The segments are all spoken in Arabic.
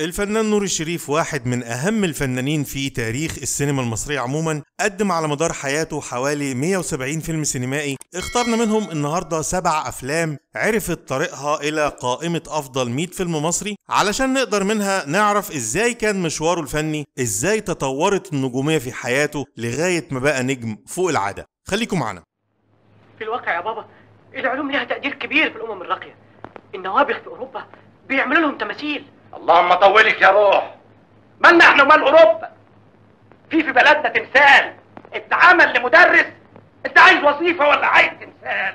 الفنان نور الشريف واحد من أهم الفنانين في تاريخ السينما المصرية عموما قدم على مدار حياته حوالي 170 فيلم سينمائي. اخترنا منهم النهاردة سبع أفلام عرفت طريقها إلى قائمة أفضل 100 فيلم مصري. علشان نقدر منها نعرف إزاي كان مشواره الفني إزاي تطورت النجومية في حياته لغاية ما بقى نجم فوق العادة. خليكم معنا. في الواقع يا بابا العلوم لها تقدير كبير في الأمم الراقية. النوابغ في أوروبا بيعملوا لهم تماثيل. اللهم طولك يا روح. مالنا إحنا ومال أوروبا. في في بلدنا تمثال. اتعمل لمدرس. انت عايز وظيفة ولا عايز تمثال.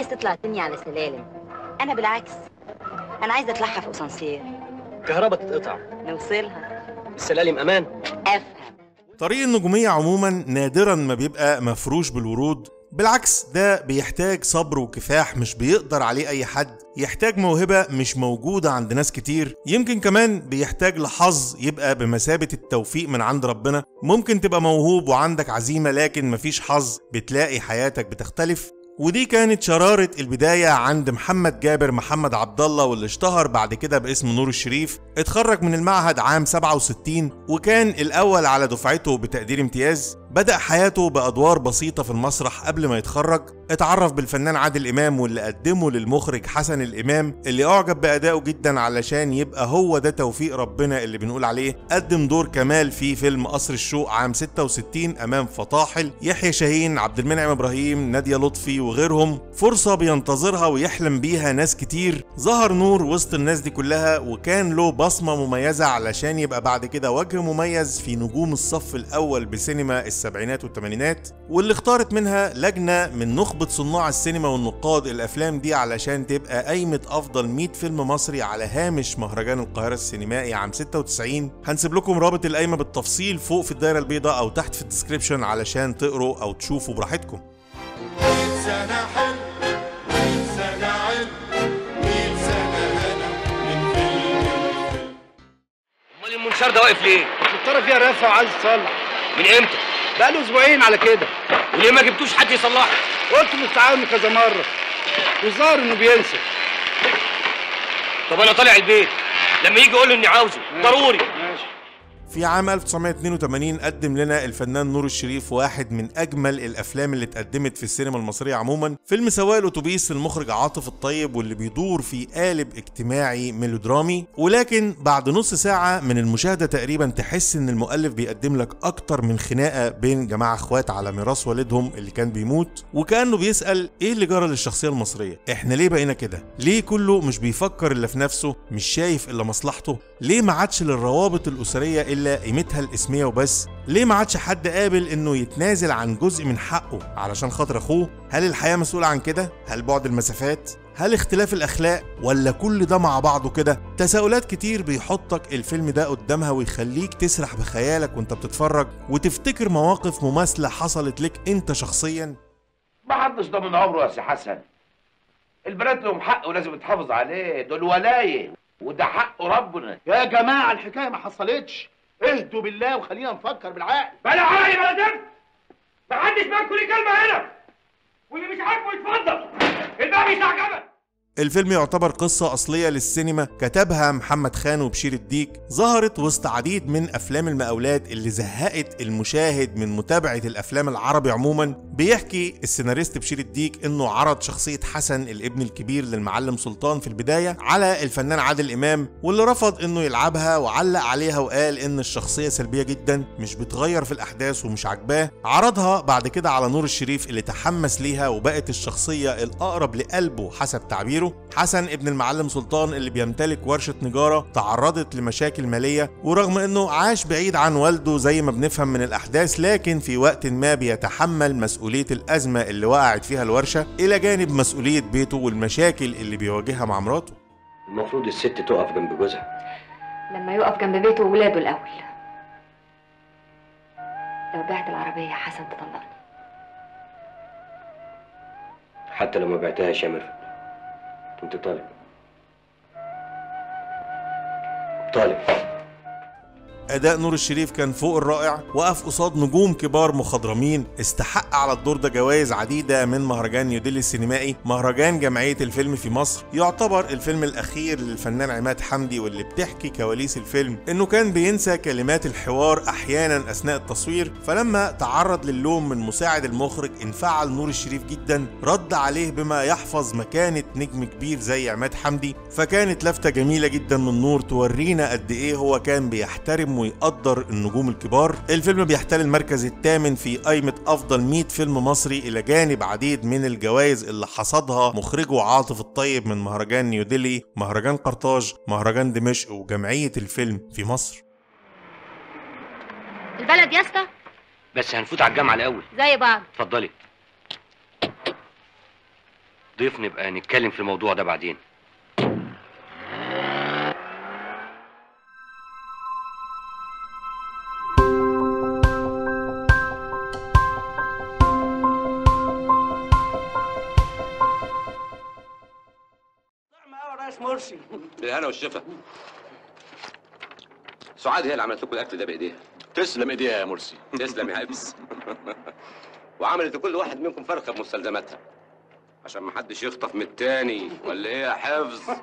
عايز تطلع تاني على سلالم. أنا بالعكس أنا عايزه أطلعها في أسانسير. كهرباء تتقطع. نوصلها. السلالم أمان. أفهم. طريق النجومية عموما نادرا ما بيبقى مفروش بالورود. بالعكس ده بيحتاج صبر وكفاح مش بيقدر عليه أي حد. يحتاج موهبة مش موجودة عند ناس كتير. يمكن كمان بيحتاج لحظ يبقى بمثابة التوفيق من عند ربنا. ممكن تبقى موهوب وعندك عزيمة لكن مفيش حظ. بتلاقي حياتك بتختلف. ودي كانت شرارة البداية عند محمد جابر محمد عبد الله واللي اشتهر بعد كده باسم نور الشريف اتخرج من المعهد عام 67 وكان الأول على دفعته بتقدير امتياز. بدأ حياته بأدوار بسيطة في المسرح قبل ما يتخرج. اتعرف بالفنان عادل إمام واللي قدمه للمخرج حسن الإمام اللي أعجب بأدائه جدا علشان يبقى هو ده توفيق ربنا اللي بنقول عليه. قدم دور كمال في فيلم قصر الشوق عام 66 أمام فطاحل يحيى شاهين عبد المنعم إبراهيم نادية لطفي وغيرهم. فرصة بينتظرها ويحلم بيها ناس كتير. ظهر نور وسط الناس دي كلها وكان له بصمة مميزة علشان يبقى بعد كده وجه مميز في نجوم الصف الأول بسينما السبعينات والثمانينات واللي اختارت منها لجنة من نخبة صناع السينما والنقاد الأفلام دي علشان تبقى قايمة أفضل 100 فيلم مصري على هامش مهرجان القاهرة السينمائي عام 96 هنسيب لكم رابط القايمة بالتفصيل فوق في الدايرة البيضاء أو تحت في الديسكريبشن علشان تقروا أو تشوفوا براحتكم. سنة حلو سنة علم أمال المنشار ده واقف ليه؟ الطرف فيها رفع وعايز تصلح. من إمتى؟ بقاله أسبوعين على كده. وليه ما جبتوش حد يصلحه؟ قلت مستعاون كذا مرة والظاهر إنه بينسى. طب أنا طالع البيت. لما يجي يقول له إني عاوزه ضروري. ماشي في عام 1982 قدم لنا الفنان نور الشريف واحد من أجمل الأفلام اللي اتقدمت في السينما المصرية عموما. فيلم سواق الأتوبيس للمخرج عاطف الطيب واللي بيدور في قالب اجتماعي ميلودرامي. ولكن بعد نص ساعة من المشاهدة تقريبا تحس إن المؤلف بيقدم لك أكتر من خناقة بين جماعة أخوات على ميراث والدهم اللي كان بيموت وكأنه بيسأل إيه اللي جرى للشخصية المصرية؟ إحنا ليه بقينا كده؟ ليه كله مش بيفكر إلا في نفسه مش شايف إلا مصلحته؟ ليه ما عادش للروابط الأسرية إلا قيمتها الإسمية وبس. ليه ما عادش حد قابل إنه يتنازل عن جزء من حقه علشان خاطر أخوه؟ هل الحياة مسؤولة عن كده؟ هل بعد المسافات؟ هل اختلاف الأخلاق؟ ولا كل ده مع بعضه كده؟ تساؤلات كتير بيحطك الفيلم ده قدامها ويخليك تسرح بخيالك وأنت بتتفرج وتفتكر مواقف مماثلة حصلت لك أنت شخصيا. ما حدش ضامن عمره يا سي حسن. البنات لهم حق ولازم يتحافظ عليه دول ولاية وده حق ربنا. يا جماعة الحكاية ما حصلتش. اهدوا بالله وخلينا نفكر بالعقل. بلا عالي بلا دم! ما حدش منكم ليه كلمة هنا! واللي مش عاجبه يتفضل! الباب يستعجبك الفيلم يعتبر قصة أصلية للسينما كتبها محمد خان وبشير الديك ظهرت وسط عديد من أفلام المقاولات اللي زهقت المشاهد من متابعة الأفلام العربي عموما. بيحكي السيناريست بشير الديك إنه عرض شخصية حسن الابن الكبير للمعلم سلطان في البداية على الفنان عادل إمام واللي رفض إنه يلعبها وعلق عليها وقال إن الشخصية سلبية جدا مش بتغير في الأحداث ومش عاجباه. عرضها بعد كده على نور الشريف اللي تحمس ليها وبقت الشخصية الأقرب لقلبه حسب تعبيره. حسن ابن المعلم سلطان اللي بيمتلك ورشة نجارة تعرضت لمشاكل مالية ورغم إنه عاش بعيد عن والده زي ما بنفهم من الأحداث لكن في وقت ما بيتحمل مسؤولية الأزمة اللي وقعت فيها الورشة إلى جانب مسؤولية بيته والمشاكل اللي بيواجهها مع مراته. المفروض الست تقف جنب جوزها. لما يقف جنب بيته وولاده الأول. لو بعت العربية حسن تطلقني. حتى لو ما بعتهاش يا ميرفت. كنت طالب. طالب. أداء نور الشريف كان فوق الرائع وقف قصاد نجوم كبار مخضرمين. استحق على الدور ده جوائز عديدة من مهرجان نيوديلي السينمائي مهرجان جمعية الفيلم في مصر. يعتبر الفيلم الأخير للفنان عماد حمدي واللي بتحكي كواليس الفيلم. إنه كان بينسى كلمات الحوار أحيانا أثناء التصوير فلما تعرض للوم من مساعد المخرج انفعل نور الشريف جدا. رد عليه بما يحفظ مكانة نجم كبير زي عماد حمدي. فكانت لفتة جميلة جدا من نور تورينا قد إيه هو كان بيحترم ويقدر النجوم الكبار. الفيلم بيحتل المركز الثامن في قائمة أفضل 100 فيلم مصري إلى جانب عديد من الجوائز اللي حصدها مخرجه عاطف الطيب من مهرجان نيوديلي مهرجان قرطاج مهرجان دمشق وجمعية الفيلم في مصر. البلد يا اسطى؟ بس هنفوت على الجامعة الأول. زي بعض. اتفضلي. ضيف نبقى نتكلم في الموضوع ده بعدين. مرسي. بالهنا والشفا سعاد هي اللي عملت لكم الأكل ده بإيديها. تسلم إيديها يا مرسي. تسلم يا حبس وعملت لكل واحد منكم فرخه بمستلزماتها. عشان ما حدش يخطف من التاني ولا إيه يا حفظ؟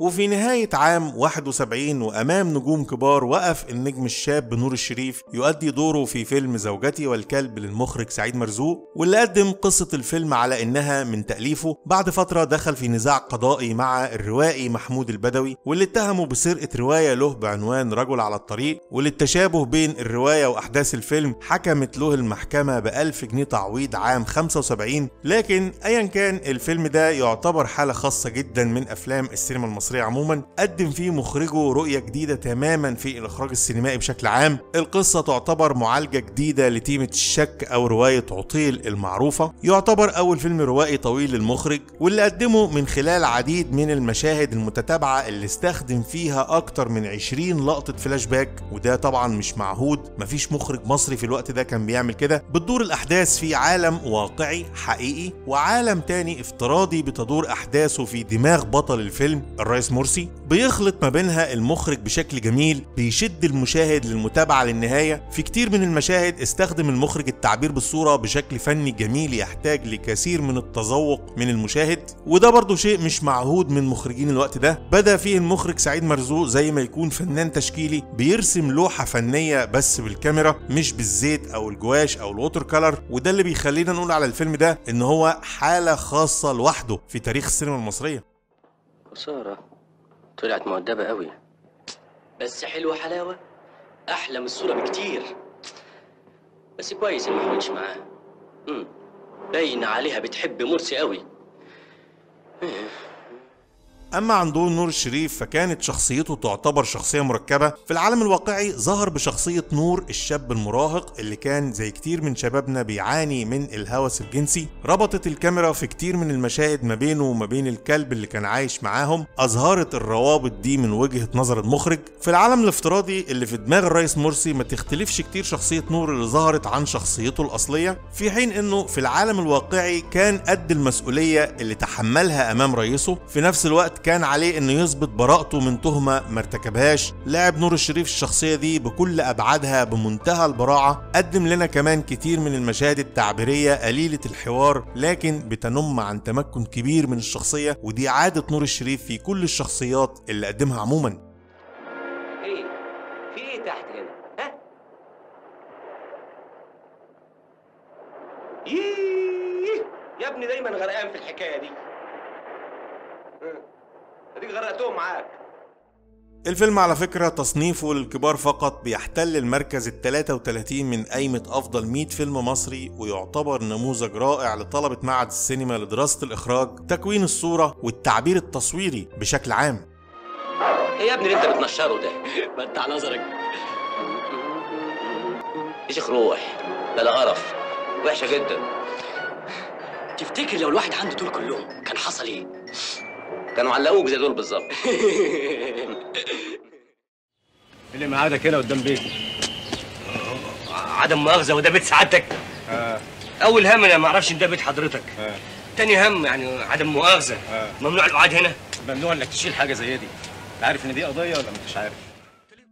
وفي نهاية عام 71 وأمام نجوم كبار وقف النجم الشاب نور الشريف يؤدي دوره في فيلم زوجتي والكلب للمخرج سعيد مرزوق واللي قدم قصة الفيلم على إنها من تأليفه بعد فترة دخل في نزاع قضائي مع الروائي محمود البدوي واللي اتهمه بسرقة رواية له بعنوان رجل على الطريق وللتشابه بين الرواية وأحداث الفيلم حكمت له المحكمة بألف جنيه تعويض عام 75 لكن أيا كان الفيلم ده يعتبر حالة خاصة جدا من أفلام السينما المصرية. عموما قدم فيه مخرجه رؤية جديدة تماما في الإخراج السينمائي بشكل عام. القصة تعتبر معالجة جديدة لتيمة الشك أو رواية عطيل المعروفة. يعتبر أول فيلم روائي طويل للمخرج واللي قدمه من خلال عديد من المشاهد المتتابعة اللي استخدم فيها أكتر من 20 لقطة فلاش باك. وده طبعا مش معهود. مفيش مخرج مصري في الوقت ده كان بيعمل كده. بتدور الأحداث في عالم واقعي حقيقي وعالم تاني افتراضي بتدور أحداثه في دماغ بطل الفيلم الرئيس مرسي بيخلط ما بينها المخرج بشكل جميل بيشد المشاهد للمتابعة للنهاية. في كتير من المشاهد استخدم المخرج التعبير بالصورة بشكل فني جميل يحتاج لكثير من التذوق من المشاهد. وده برضو شيء مش معهود من مخرجين الوقت ده. بدأ فيه المخرج سعيد مرزوق زي ما يكون فنان تشكيلي بيرسم لوحة فنية بس بالكاميرا مش بالزيت أو الجواش أو الووتر كولر. وده اللي بيخلينا نقول على الفيلم ده إن هو حالة خاصة لوحده في تاريخ السينما المصرية. خسارة. طلعت مؤدبة قوي. بس حلوة حلاوة. أحلى من الصورة بكتير. بس كويس إني ما حاولتش معاها باين عليها بتحب مرسي قوي. أما عن دور نور الشريف فكانت شخصيته تعتبر شخصية مركبة. في العالم الواقعي ظهر بشخصية نور الشاب المراهق اللي كان زي كتير من شبابنا بيعاني من الهوس الجنسي. ربطت الكاميرا في كتير من المشاهد ما بينه وما بين الكلب اللي كان عايش معاهم. أظهرت الروابط دي من وجهة نظر المخرج. في العالم الافتراضي اللي في دماغ الرئيس مرسي ما تختلفش كتير شخصية نور اللي ظهرت عن شخصيته الأصلية. في حين إنه في العالم الواقعي كان قد المسؤولية اللي تحملها أمام رئيسه. في نفس الوقت كان عليه إنه يثبت براءته من تهمة ما ارتكبهاش. لعب نور الشريف الشخصية دي بكل أبعادها بمنتهى البراعة قدم لنا كمان كتير من المشاهد التعبيرية قليلة الحوار لكن بتنم عن تمكن كبير من الشخصية ودي عادة نور الشريف في كل الشخصيات اللي قدمها عموما. إيه في إيه تحت هنا. ها؟ ييه يا ابني دايما غرقان في الحكاية دي اديك غرقتهم معاك. الفيلم على فكرة تصنيفه للكبار فقط بيحتل المركز ال 33 من قائمة أفضل 100 فيلم مصري ويعتبر نموذج رائع لطلبة معهد السينما لدراسة الإخراج، تكوين الصورة والتعبير التصويري بشكل عام. إيه يا ابني اللي أنت بتنشره ده؟ متع نظرك. يا شيخ روح. ده لا قرف. وحشة جدا. تفتكر لو الواحد عنده دول كلهم كان حصل إيه؟ كانوا علقوك زي دول بالظبط. اللي ميعادك هنا قدام بيتي. عدم مؤاخذة وده بيت سعادتك. آه. أول هم أنا ما أعرفش إن ده بيت حضرتك. تاني هم يعني عدم مؤاخذة. ممنوع القعاد هنا؟ ممنوع إنك تشيل حاجة زي دي. عارف إن دي قضية ولا مش عارف؟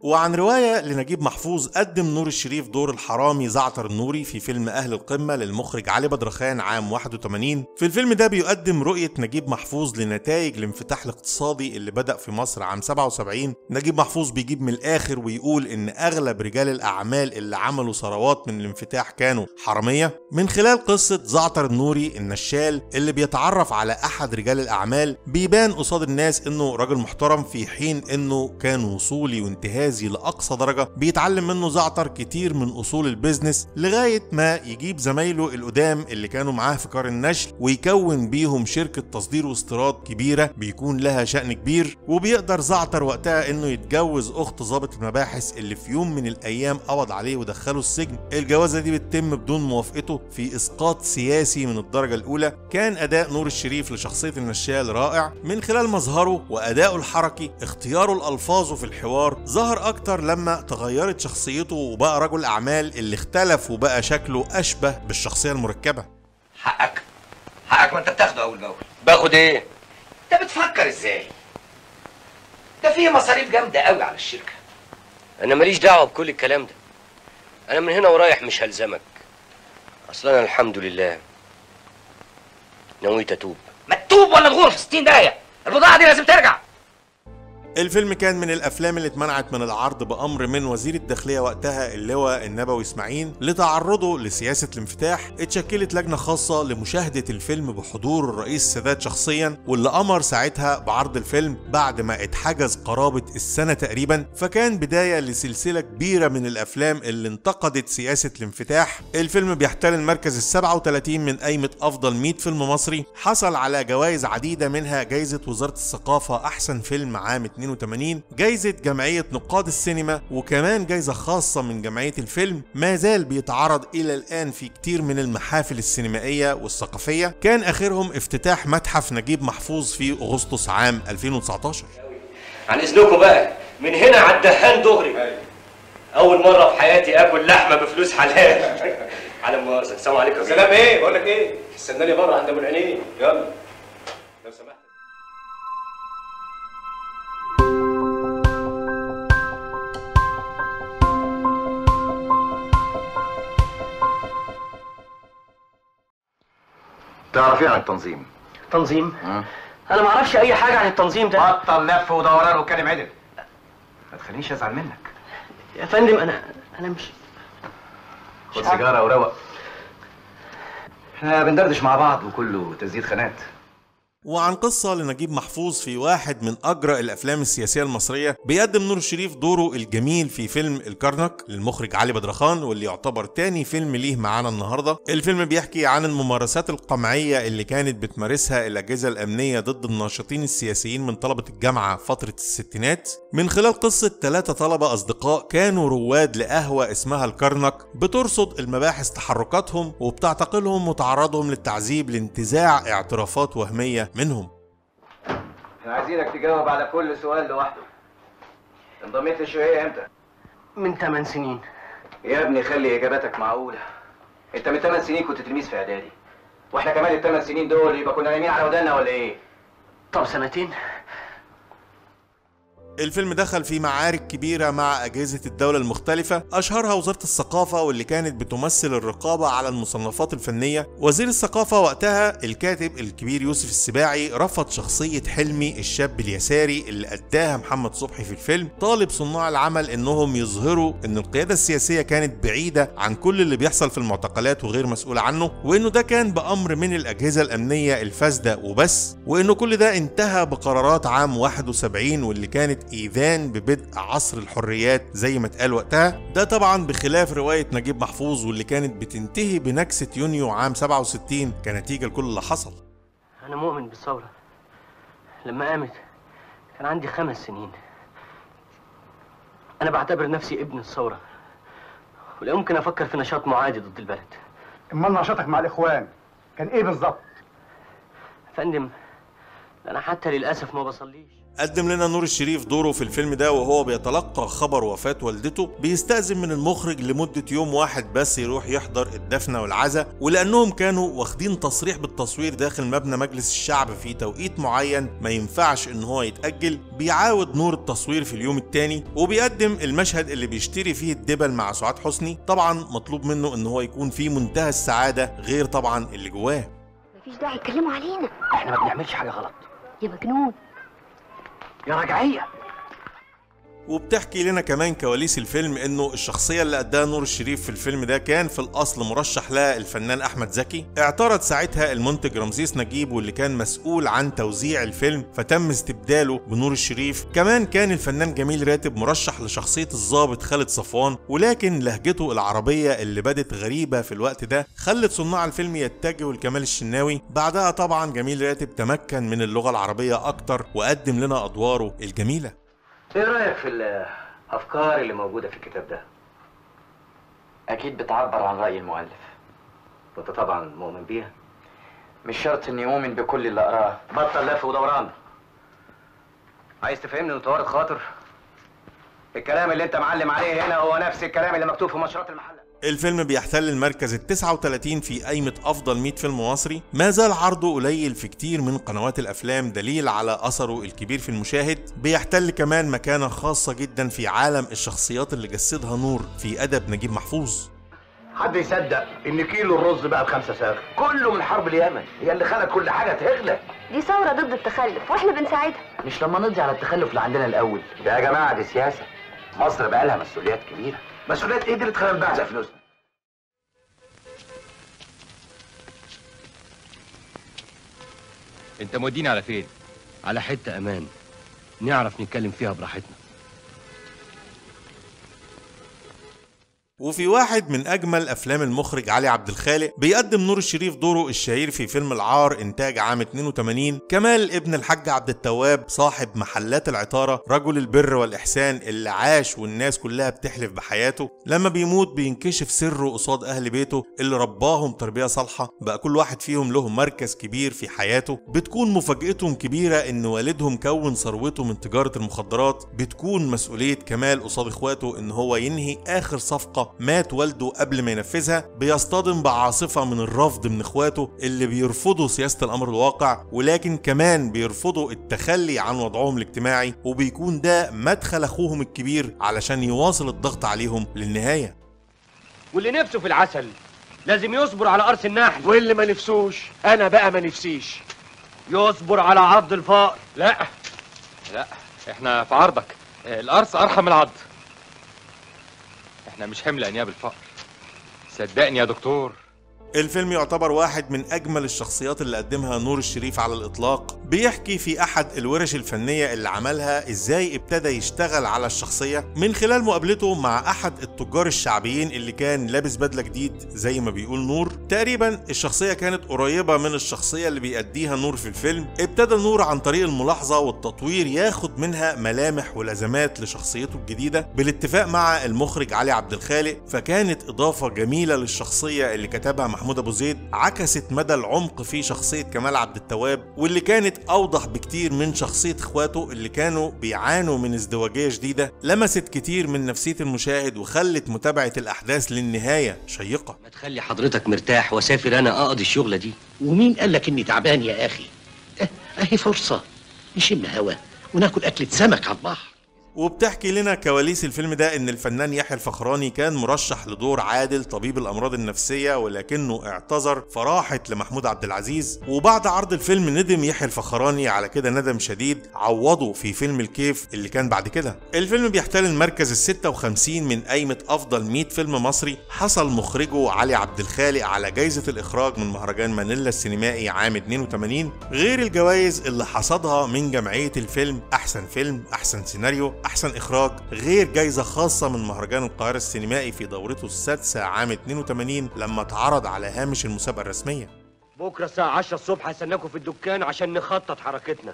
وعن رواية لنجيب محفوظ قدم نور الشريف دور الحرامي زعتر النوري في فيلم أهل القمة للمخرج علي بدرخان عام 81 في الفيلم ده بيقدم رؤية نجيب محفوظ لنتائج الانفتاح الاقتصادي اللي بدأ في مصر عام 77 نجيب محفوظ بيجيب من الآخر ويقول إن أغلب رجال الأعمال اللي عملوا ثروات من الانفتاح كانوا حرامية. من خلال قصة زعتر النوري النشال اللي بيتعرف على أحد رجال الأعمال بيبان قصاد الناس إنه راجل محترم في حين إنه كان وصولي وانتهازي لأقصى درجة بيتعلم منه زعتر كتير من أصول ال business لغاية ما يجيب زمايله القدام اللي كانوا معاه في كار النشل ويكون بيهم شركة تصدير واستيراد كبيرة بيكون لها شأن كبير وبيقدر زعتر وقتها إنه يتجوز أخت ضابط المباحث اللي في يوم من الأيام قبض عليه ودخله السجن. الجوازة دي بتتم بدون موافقته في إسقاط سياسي من الدرجة الأولى. كان أداء نور الشريف لشخصية النشال رائع من خلال مظهره وأدائه الحركي اختياره لألفاظه في الحوار ظهر أكتر لما تغيرت شخصيته وبقى رجل أعمال اللي اختلف وبقى شكله أشبه بالشخصية المركبة. حقك. حقك ما انت بتاخده أول بأول. باخد إيه؟ أنت بتفكر إزاي؟ ده فيه مصاريف جامدة قوي على الشركة. أنا ماليش دعوة بكل الكلام ده. أنا من هنا ورايح مش هلزمك. أصلا أنا الحمد لله. نويت أتوب. ما تتوب ولا تغور في 60 داهيه البضاعة دي لازم ترجع. الفيلم كان من الأفلام اللي اتمنعت من العرض بأمر من وزير الداخلية وقتها اللواء النبوي إسماعيل لتعرضه لسياسة الانفتاح. اتشكلت لجنة خاصة لمشاهدة الفيلم بحضور الرئيس السادات شخصيا واللي أمر ساعتها بعرض الفيلم بعد ما اتحجز قرابة السنة تقريبا. فكان بداية لسلسلة كبيرة من الأفلام اللي انتقدت سياسة الانفتاح. الفيلم بيحتل المركز ال 37 من قائمه أفضل 100 فيلم مصري. حصل على جوائز عديدة منها جائزه وزارة الثقافة أحسن فيلم عام 82 جايزة جمعية نقاد السينما وكمان جايزة خاصة من جمعية الفيلم ما زال بيتعرض إلى الآن في كتير من المحافل السينمائية والثقافية. كان آخرهم افتتاح متحف نجيب محفوظ في أغسطس عام 2019 عن إذنكم بقى من هنا على الدهان دغري. أول مرة في حياتي آكل لحمة بفلوس حلال. على مؤاخذة السلام عليكم. سلام إيه؟ بقول لك إيه؟ استناني بره عند أبو العينين يلا. لو سمحت. تعرف إيه عن التنظيم. تنظيم؟ أنا ما أعرفش أي حاجة عن التنظيم ده. بطل لف ودوران وكلم عدل. ما تخلينيش أزعل منك. يا فندم أنا أنا مش خد سيجارة وروق. إحنا بندردش مع بعض وكله تزيد خانات. وعن قصة لنجيب محفوظ في واحد من أجرى الأفلام السياسية المصرية بيقدم نور الشريف دوره الجميل في فيلم الكرنك للمخرج علي بدرخان واللي يعتبر تاني فيلم ليه معانا النهاردة. الفيلم بيحكي عن الممارسات القمعية اللي كانت بتمارسها الأجهزة الأمنية ضد الناشطين السياسيين من طلبة الجامعة فترة الستينات. من خلال قصة ثلاثة طلبة أصدقاء كانوا رواد لقهوة اسمها الكرنك بترصد المباحث تحركاتهم وبتعتقلهم وتعرضهم للتعذيب لانتزاع اعترافات وهمية منهم. إحنا عايزينك تجاوب على كل سؤال لوحده. انضميت للشيوعية إمتى؟ من 8 سنين. يا ابني خلي إجاباتك معقولة. أنت من 8 سنين كنت تلميذ في إعدادي. وإحنا كمان الثمان سنين دول يبقى كنا نايمين على ودانا ولا إيه؟ طب سنتين. الفيلم دخل في معارك كبيرة مع أجهزة الدولة المختلفة أشهرها وزارة الثقافة واللي كانت بتمثل الرقابة على المصنفات الفنية. وزير الثقافة وقتها الكاتب الكبير يوسف السباعي رفض شخصية حلمي الشاب اليساري اللي أداها محمد صبحي في الفيلم. طالب صناع العمل إنهم يظهروا إن القيادة السياسية كانت بعيدة عن كل اللي بيحصل في المعتقلات وغير مسؤولة عنه وإنه ده كان بأمر من الأجهزة الأمنية الفاسدة وبس وإنه كل ده انتهى بقرارات عام 71 واللي كانت إيذان ببدء عصر الحريات زي ما اتقال وقتها. ده طبعا بخلاف رواية نجيب محفوظ واللي كانت بتنتهي بنكسة يونيو عام 67 كنتيجة لكل اللي حصل. أنا مؤمن بالثورة. لما قامت كان عندي خمس سنين. أنا بعتبر نفسي ابن الثورة. ولا يمكن أفكر في نشاط معادي ضد البلد. أمال نشاطك مع الإخوان كان إيه بالظبط؟ فندم أنا حتى للأسف ما بصليش. قدم لنا نور الشريف دوره في الفيلم ده وهو بيتلقى خبر وفاة والدته بيستأذن من المخرج لمدة يوم واحد بس يروح يحضر الدفنة والعزاء ولأنهم كانوا واخدين تصريح بالتصوير داخل مبنى مجلس الشعب في توقيت معين ما ينفعش إن هو يتأجل بيعاود نور التصوير في اليوم التاني وبيقدم المشهد اللي بيشتري فيه الدبل مع سعاد حسني طبعا مطلوب منه إن هو يكون في منتهى السعادة غير طبعا اللي جواه. مفيش داعي يتكلموا علينا. إحنا ما بنعملش حاجة غلط. يا مجنون يا رجعيه وبتحكي لنا كمان كواليس الفيلم إنه الشخصية اللي اداها نور الشريف في الفيلم ده كان في الأصل مرشح لها الفنان أحمد زكي. اعترض ساعتها المنتج رمسيس نجيب واللي كان مسؤول عن توزيع الفيلم فتم استبداله بنور الشريف. كمان كان الفنان جميل راتب مرشح لشخصية الضابط خالد صفوان ولكن لهجته العربية اللي بدت غريبة في الوقت ده خلت صناع الفيلم يتجهوا لكمال الشناوي. بعدها طبعا جميل راتب تمكن من اللغة العربية أكتر وقدم لنا أدواره الجميلة. إيه رأيك في الأفكار اللي موجودة في الكتاب ده؟ أكيد بتعبر عن رأي المؤلف. وأنت طبعا مؤمن بيها؟ مش شرط إني أؤمن بكل اللي أقرأه. بطل لف ودوران. عايز تفهمني انه طوارئ خاطر؟ الكلام اللي أنت معلم عليه هنا هو نفس الكلام اللي مكتوب في منشورات المحله الفيلم بيحتل المركز ال 39 في قائمة أفضل 100 فيلم مصري، ما زال عرضه قليل في كتير من قنوات الأفلام. دليل على أثره الكبير في المشاهد، بيحتل كمان مكانة خاصة جدا في عالم الشخصيات اللي جسدها نور. في أدب نجيب محفوظ. حد يصدق إن كيلو الرز بقى بخمسة ساغ كله من حرب اليمن. هي اللي خلت كل حاجة تغلى. دي ثورة ضد التخلف وإحنا بنساعدها. مش لما نقضي على التخلف اللي عندنا الأول. ده يا جماعة دي سياسة. مصر بقى لها مسؤوليات كبيرة. مسؤوليات إيه دي اللي تخلينا نبعزق فلوسنا انت موديني على فين؟ على حتة أمان. نعرف نتكلم فيها براحتنا. وفي واحد من أجمل أفلام المخرج علي عبد الخالق بيقدم نور الشريف دوره الشهير في فيلم العار إنتاج عام 82 كمال ابن الحاج عبد التواب صاحب محلات العطارة رجل البر والإحسان اللي عاش والناس كلها بتحلف بحياته. لما بيموت بينكشف سره قصاد أهل بيته اللي رباهم تربية صالحة. بقى كل واحد فيهم له مركز كبير في حياته. بتكون مفاجاتهم كبيرة إن والدهم كون ثروته من تجارة المخدرات. بتكون مسؤولية كمال قصاد إخواته إن هو ينهي آخر مات والده قبل ما ينفذها بيصطدم بعاصفة من الرفض من إخواته اللي بيرفضوا سياسة الأمر الواقع ولكن كمان بيرفضوا التخلي عن وضعهم الاجتماعي وبيكون ده مدخل أخوهم الكبير علشان يواصل الضغط عليهم للنهاية. واللي نفسه في العسل لازم يصبر على قرص النحل. واللي ما نفسوش أنا بقى ما نفسيش. يصبر على عرض الفقر لا لا إحنا في عرضك. القرص أرحم من العض. إحنا مش حمل أنياب الفقر. صدقني يا دكتور. الفيلم يعتبر واحد من أجمل الشخصيات اللي قدمها نور الشريف على الإطلاق. بيحكي في أحد الورش الفنية اللي عملها إزاي ابتدى يشتغل على الشخصية. من خلال مقابلته مع أحد التجار الشعبيين اللي كان لابس بدلة جديد زي ما بيقول نور. تقريبا الشخصية كانت قريبة من الشخصية اللي بيأديها نور في الفيلم. ابتدى نور عن طريق الملاحظة والتطوير ياخد منها ملامح ولازمات لشخصيته الجديدة. بالاتفاق مع المخرج علي عبد الخالق فكانت إضافة جميلة للشخصية اللي كتبها محمود أبو زيد عكست مدى العمق في شخصية كمال عبد التواب واللي كانت أوضح بكتير من شخصية إخواته اللي كانوا بيعانوا من ازدواجية شديده لمست كتير من نفسية المشاهد وخلت متابعة الأحداث للنهاية شيقة. ما تخلي حضرتك مرتاح واسافر أنا أقضي الشغلة دي. ومين قال لك إني تعبان يا أخي؟ أه، أهي فرصة. نشم هوا وناكل أكلة سمك على البحر. وبتحكي لنا كواليس الفيلم ده إن الفنان يحيى الفخراني كان مرشح لدور عادل طبيب الأمراض النفسية ولكنه اعتذر فراحت لمحمود عبد العزيز. وبعد عرض الفيلم ندم يحيى الفخراني على كده ندم شديد عوضه في فيلم الكيف اللي كان بعد كده. الفيلم بيحتل المركز ال 56 من قائمه أفضل 100 فيلم مصري. حصل مخرجه علي عبد الخالق على جائزه الإخراج من مهرجان مانيلا السينمائي عام 82 غير الجوائز اللي حصدها من جمعية الفيلم أحسن فيلم أحسن سيناريو أحسن إخراج غير جايزة خاصة من مهرجان القاهرة السينمائي في دورته السادسة عام 82 لما اتعرض على هامش المسابقة الرسمية. بكرة الساعة 10 الصبح هستناكم في الدكان عشان نخطط حركتنا.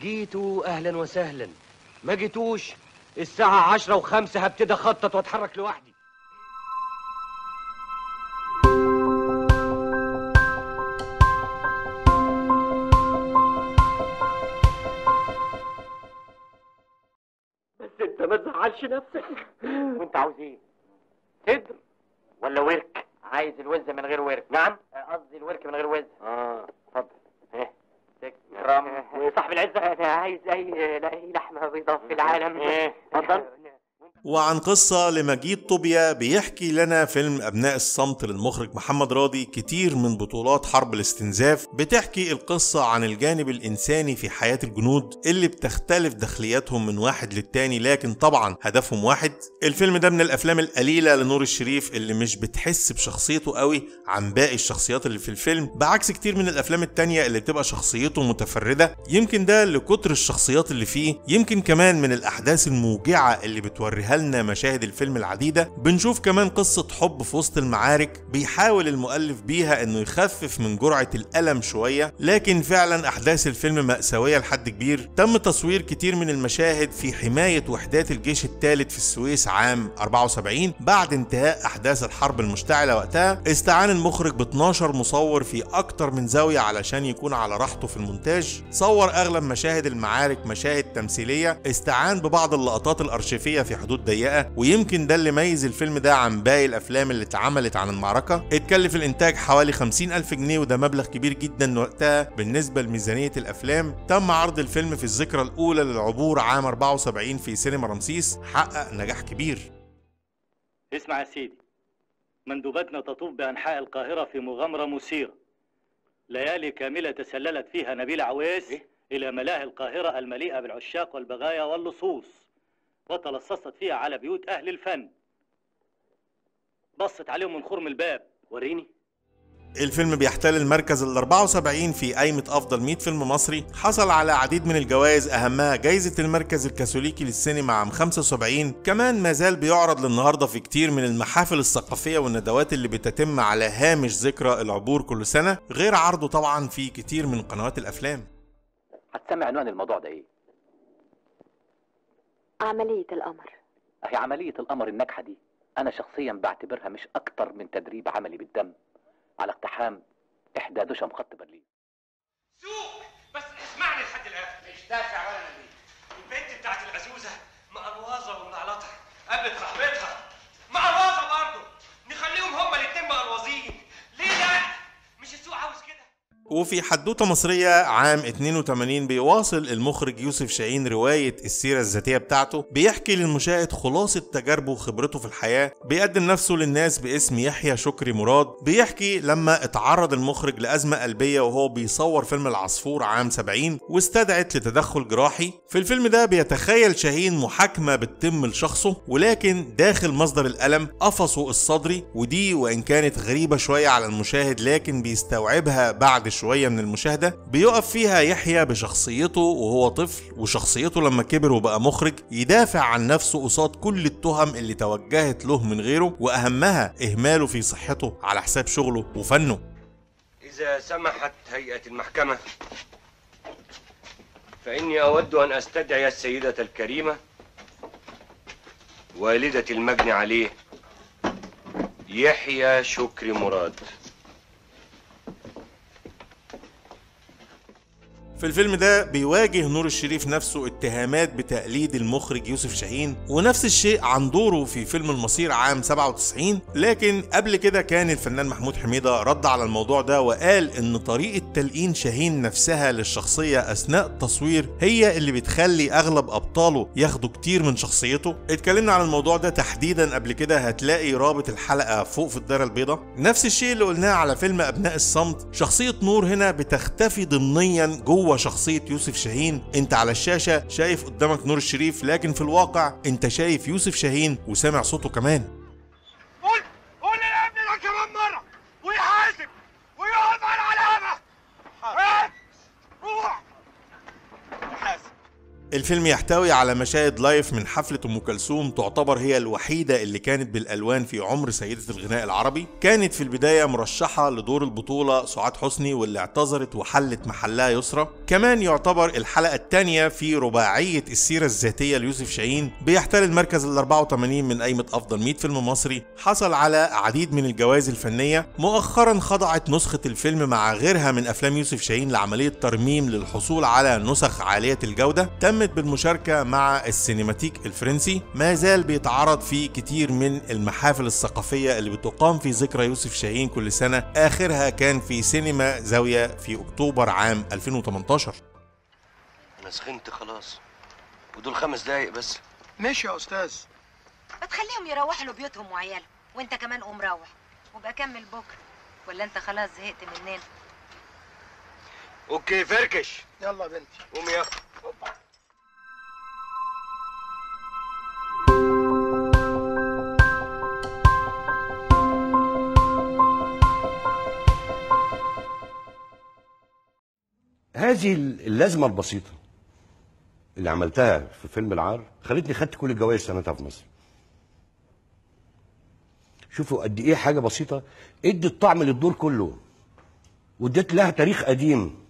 جيتوا أهلا وسهلا. ما جيتوش؟ الساعة 10 وخمسة هبتدي أخطط وأتحرك لوحدي. تزعلش نفسك. وانت عاوز إيه؟ صدر ولا ورك؟ عايز الوز من غير ورك. نعم؟ قصدي الورك من غير وز. آه اتفضل. إيه تكرم. وصاحب العزة. أنا عايز اي أي لحمة بيضاء في العالم. إيه اتفضل. وعن قصة لمجيد طوبيا بيحكي لنا فيلم أبناء الصمت للمخرج محمد راضي كتير من بطولات حرب الاستنزاف بتحكي القصة عن الجانب الإنساني في حياة الجنود اللي بتختلف داخلياتهم من واحد للتاني لكن طبعا هدفهم واحد. الفيلم ده من الأفلام القليلة لنور الشريف اللي مش بتحس بشخصيته قوي عن باقي الشخصيات اللي في الفيلم بعكس كتير من الأفلام التانية اللي بتبقى شخصيته متفردة. يمكن ده لكتر الشخصيات اللي فيه يمكن كمان من الأحداث الموجعة اللي بتوريها لنا مشاهد الفيلم العديدة بنشوف كمان قصة حب في وسط المعارك بيحاول المؤلف بيها إنه يخفف من جرعة الألم شوية لكن فعلا أحداث الفيلم مأساوية لحد كبير. تم تصوير كتير من المشاهد في حماية وحدات الجيش الثالث في السويس عام 74 بعد انتهاء أحداث الحرب المشتعلة وقتها. استعان المخرج ب 12 مصور في أكتر من زاوية علشان يكون على راحته في المونتاج. صور أغلب مشاهد المعارك مشاهد تمثيلية. استعان ببعض اللقطات الأرشيفية في حدود ضيقة ويمكن ده اللي ميز الفيلم ده عن باقي الأفلام اللي اتعملت عن المعركة. اتكلف الإنتاج حوالي 50 ألف جنيه وده مبلغ كبير جدا وقتها بالنسبة لميزانية الأفلام. تم عرض الفيلم في الذكرى الأولى للعبور عام 74 في سينما رمسيس. حقق نجاح كبير. اسمع يا سيدي مندوبتنا تطوف بأنحاء القاهرة في مغامرة مثيرة. ليالي كاملة تسللت فيها نبيل عويس إلى ملاهي القاهرة المليئة بالعشاق والبغايا واللصوص. وتلصصت فيها على بيوت أهل الفن. بصت عليهم من خرم الباب. وريني. الفيلم بيحتل المركز ال 74 في قائمة أفضل 100 فيلم مصري. حصل على عديد من الجوائز أهمها جائزة المركز الكاثوليكي للسينما عام 75 كمان ما زال بيعرض للنهاردة في كتير من المحافل الثقافية والندوات اللي بتتم على هامش ذكرى العبور كل سنة غير عرضه طبعا في كتير من قنوات الأفلام. هتسمي عنوان الموضوع ده إيه؟ عملية القمر هي عملية القمر الناجحة دي. أنا شخصيا بعتبرها مش أكتر من تدريب عملي بالدم. على اقتحام إحدى دشم خط برلين بس اسمعني لحد الآخر مش دافع ولا نبي البنت بتاعت العزوزه مقلوظه ومنعلطه قابلت صاحبتها. مقلوظه برضه. نخليهم هما الاتنين مقلوظين ليه لا؟ مش السوق عاوز كده. وفي حدوتة مصرية عام 82 بيواصل المخرج يوسف شاهين رواية السيرة الذاتية بتاعته بيحكي للمشاهد خلاصة تجاربه وخبرته في الحياة بيقدم نفسه للناس باسم يحيى شكري مراد بيحكي لما اتعرض المخرج لأزمة قلبية وهو بيصور فيلم العصفور عام 70 واستدعت لتدخل جراحي. في الفيلم ده بيتخيل شاهين محاكمة بتتم لشخصه ولكن داخل مصدر الألم قفصه الصدري ودي وإن كانت غريبة شوية على المشاهد لكن بيستوعبها بعد شوية من المشاهدة. بيقف فيها يحيى بشخصيته وهو طفل وشخصيته لما كبر وبقى مخرج يدافع عن نفسه قصاد كل التهم اللي توجهت له من غيره وأهمها إهماله في صحته على حساب شغله وفنه. إذا سمحت هيئة المحكمة فإني أود أن أستدعي السيدة الكريمة والدة المجني عليه يحيى شكري مراد. في الفيلم ده بيواجه نور الشريف نفسه اتهامات بتقليد المخرج يوسف شاهين ونفس الشيء عن دوره في فيلم المصير عام 97 لكن قبل كده كان الفنان محمود حميدة رد على الموضوع ده وقال إن طريقة تلقين شاهين نفسها للشخصية أثناء التصوير هي اللي بتخلي أغلب أبطاله ياخدوا كتير من شخصيته. اتكلمنا عن الموضوع ده تحديدا قبل كده هتلاقي رابط الحلقة فوق في الدايرة البيضاء. نفس الشيء اللي قلناه على فيلم أبناء الصمت شخصية نور هنا بتختفي ضمنيا جوه شخصية يوسف شاهين. انت على الشاشة شايف قدامك نور الشريف لكن في الواقع انت شايف يوسف شاهين وسامع صوته كمان قول قول للابن ده كمان مرة ويحاسب ويقف على العلامة ها؟ روح يحاسب الفيلم يحتوي على مشاهد live من حفلة أم كلثوم تعتبر هي الوحيدة اللي كانت بالألوان في عمر سيدة الغناء العربي. كانت في البداية مرشحة لدور البطولة سعاد حسني واللي اعتذرت وحلت محلها يسرى. كمان يعتبر الحلقة الثانية في رباعية السيرة الذاتية ليوسف شاهين بيحتل المركز ال 84 من قائمة أفضل 100 فيلم مصري. حصل على عديد من الجوائز الفنية. مؤخرا خضعت نسخة الفيلم مع غيرها من أفلام يوسف شاهين لعملية ترميم للحصول على نسخ عالية الجودة. تم تمت بالمشاركة مع السينماتيك الفرنسي. ما زال بيتعرض في كتير من المحافل الثقافية اللي بتقام في ذكرى يوسف شاهين كل سنة. آخرها كان في سينما زاوية في أكتوبر عام 2018 أنا سخنت خلاص. ودول خمس دقايق بس. ماشي يا أستاذ. ما تخليهم يروحوا لبيوتهم وعيالهم وأنت كمان قوم روح وبقى كمل بكرة. ولا أنت خلاص زهقت مننا أوكي فركش. يلا يا بنتي. قومي يا. هذه اللازمة البسيطة اللي عملتها في فيلم العار خلتني خدت كل الجوائز سنتها في مصر. شوفوا قد إيه حاجة بسيطة إدت طعم للدور كله وادت لها تاريخ قديم.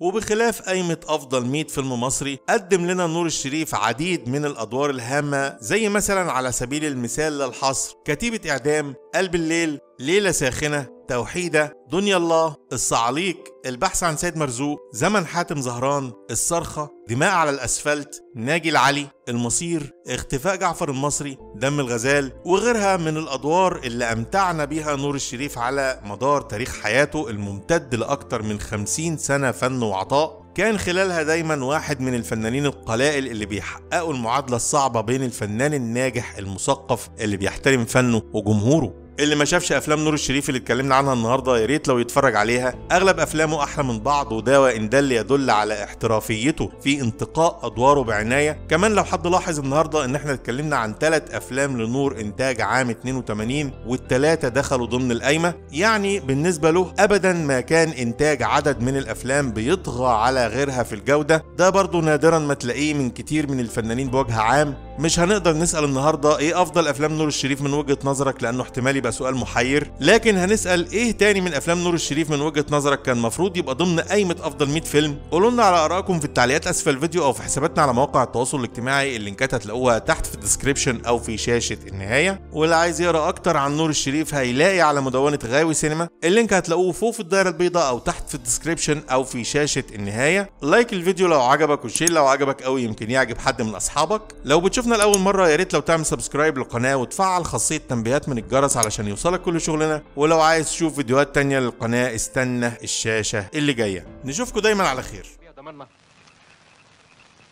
وبخلاف قايمة أفضل 100 فيلم مصري قدم لنا نور الشريف عديد من الأدوار الهامة زي مثلا على سبيل المثال للحصر كتيبة إعدام قلب الليل ليلة ساخنة توحيدة. دنيا الله الصعاليق البحث عن سيد مرزوق زمن حاتم زهران الصرخة دماء على الأسفلت ناجي العلي المصير اختفاء جعفر المصري دم الغزال وغيرها من الأدوار اللي أمتعنا بيها نور الشريف على مدار تاريخ حياته الممتد لأكتر من خمسين سنة فن وعطاء. كان خلالها دايما واحد من الفنانين القلائل اللي بيحققوا المعادلة الصعبة بين الفنان الناجح المثقف اللي بيحترم فنه وجمهوره. اللي ما شافش أفلام نور الشريف اللي اتكلمنا عنها النهارده يا ريت لو يتفرج عليها. أغلب أفلامه أحلى من بعض وده وإن دل يدل على احترافيته في انتقاء أدواره بعناية. كمان لو حد لاحظ النهارده إن إحنا اتكلمنا عن ثلاث أفلام لنور إنتاج عام 82 والثلاثه دخلوا ضمن القايمة. يعني بالنسبة له ابدا ما كان إنتاج عدد من الأفلام بيطغى على غيرها في الجودة. ده برضو نادرا ما تلاقيه من كتير من الفنانين بوجه عام. مش هنقدر نسأل النهارده إيه أفضل أفلام نور الشريف من وجهة نظرك؟ لأنه احتمال يبقى سؤال محير. لكن هنسأل إيه تاني من أفلام نور الشريف من وجهة نظرك كان المفروض يبقى ضمن قائمه أفضل 100 فيلم؟ قولوا لنا على آرائكم في التعليقات أسفل الفيديو أو في حساباتنا على مواقع التواصل الاجتماعي. اللينكات هتلاقوها تحت في ال description أو في شاشة النهاية. واللي عايز يقرأ أكتر عن نور الشريف هيلاقي على مدونة غاوي سينما. ال link هتلاقوه فوق في الدايرة البيضاء أو تحت في ال description أو في شاشة النهاية. like الفيديو لو عجبك و share لو عجبك قوي يمكن يعجب حد من أصحابك. لو بتشوفنا لأول مرة يا ريت لو تعمل subscribe للقناة وتفعل خاصية تنبيهات من الجرس علشان يوصلك كل شغلنا. ولو عايز تشوف فيديوهات تانية للقناة استنى الشاشة اللي جاية. نشوفكم دايما على خير.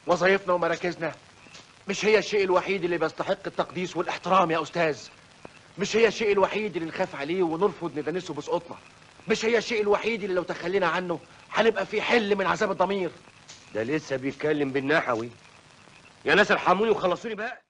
وظائفنا ومراكزنا مش هي الشيء الوحيد اللي بيستحق التقديس والاحترام يا أستاذ. مش هي الشيء الوحيد اللي نخاف عليه ونرفض ندنسه بسقوطنا مش هي الشيء الوحيد اللي لو تخلينا عنه هنبقى في حل من عذاب الضمير. ده لسه بيتكلم بالنحوي. يا ناس ارحموني وخلصوني بقى.